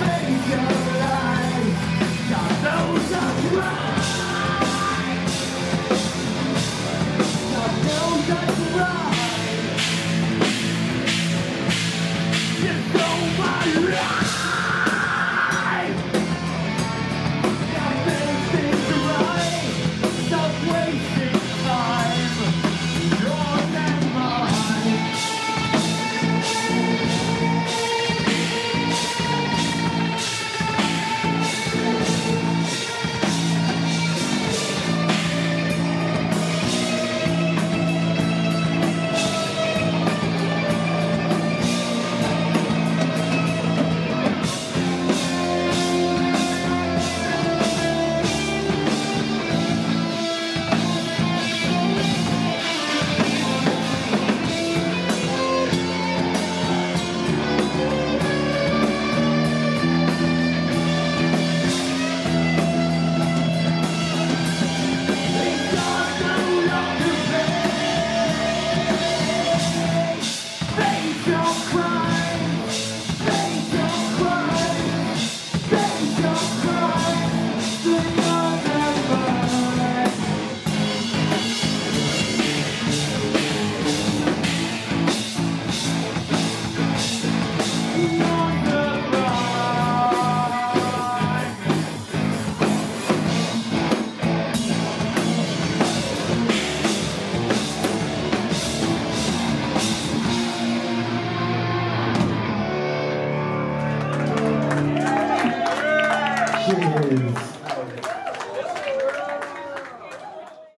Savior.